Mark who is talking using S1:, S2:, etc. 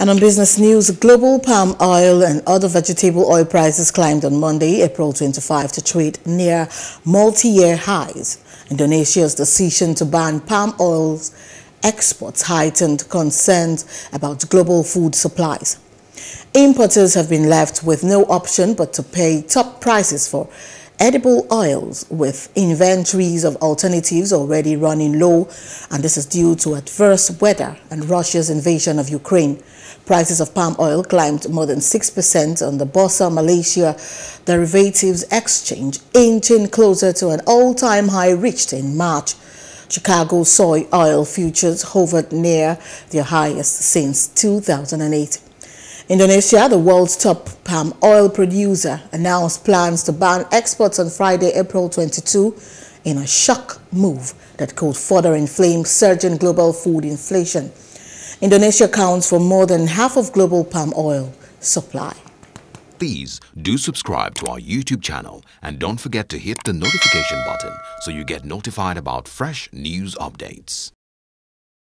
S1: And on business news, global palm oil and other vegetable oil prices climbed on Monday, April 25 to trade near multi-year highs. Indonesia's decision to ban palm oil's exports heightened concerns about global food supplies. Importers have been left with no option but to pay top prices for edible oils with inventories of alternatives already running low and this is due to adverse weather and Russia's invasion of Ukraine. Prices of palm oil climbed more than 6% on the Bursa Malaysia Derivatives Exchange, inching closer to an all-time high reached in March. Chicago soy oil futures hovered near their highest since 2008. Indonesia, the world's top palm oil producer, announced plans to ban exports on Friday, April 22, in a shock move that could further inflame surging global food inflation. Indonesia accounts for more than half of global palm oil supply.
S2: Please do subscribe to our YouTube channel and don't forget to hit the notification button so you get notified about fresh news updates.